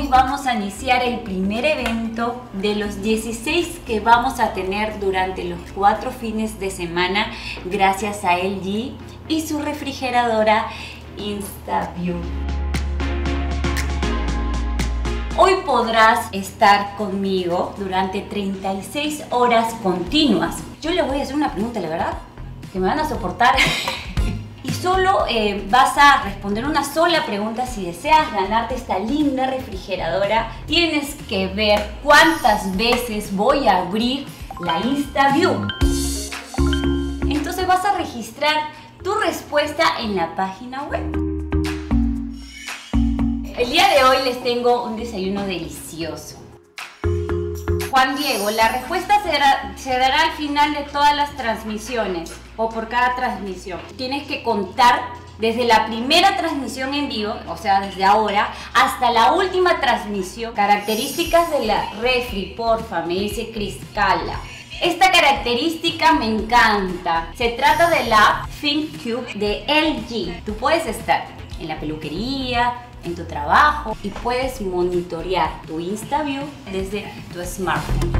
vamos a iniciar el primer evento de los 16 que vamos a tener durante los cuatro fines de semana gracias a LG y su refrigeradora InstaView. Hoy podrás estar conmigo durante 36 horas continuas. Yo le voy a hacer una pregunta, la verdad, que me van a soportar. y solo eh, vas a responder una sola pregunta si deseas ganarte esta linda refrigeradora. Tienes que ver cuántas veces voy a abrir la InstaView. Entonces vas a registrar tu respuesta en la página web. El día de hoy les tengo un desayuno delicioso. Juan Diego, la respuesta se dará, al final de todas las transmisiones o por cada transmisión. Tienes que contar desde la primera transmisión en vivo, o sea, desde ahora, hasta la última transmisión. Características de la refri, porfa, me dice Criscala. Esta característica me encanta. Se trata de la ThinkCube de LG. Tú puedes estar en la peluquería, en tu trabajo y puedes monitorear tu InstaView desde tu smartphone.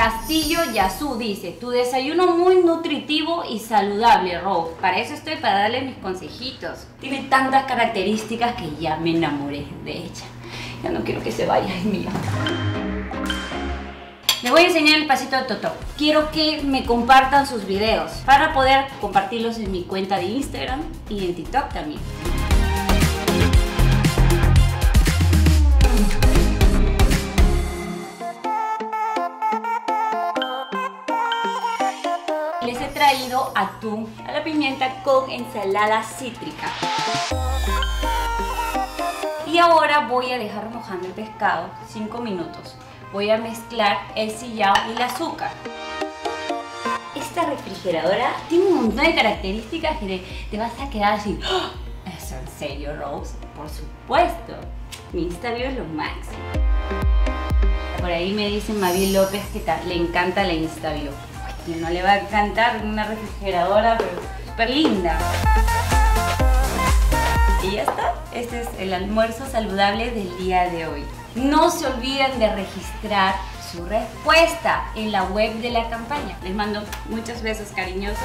Castillo Yasu dice, tu desayuno muy nutritivo y saludable, Rose. Para eso estoy, para darle mis consejitos. Tiene tantas características que ya me enamoré de ella. Ya no quiero que se vaya, es mío. Les voy a enseñar el pasito de Toto. Quiero que me compartan sus videos para poder compartirlos en mi cuenta de Instagram y en TikTok también. Traído atún a la pimienta con ensalada cítrica. Y ahora voy a dejar mojando el pescado 5 minutos. Voy a mezclar el sillao y el azúcar. Esta refrigeradora tiene un montón de características que te, vas a quedar así. ¡Oh! ¿Es en serio, Rose? Por supuesto. Mi Instavio es lo máximo. Por ahí me dice Mavi López que le encanta la Instavio. No le va a encantar una refrigeradora, pero súper linda. Y ya está. Este es el almuerzo saludable del día de hoy. No se olviden de registrar su respuesta en la web de la campaña. Les mando muchos besos cariñosos.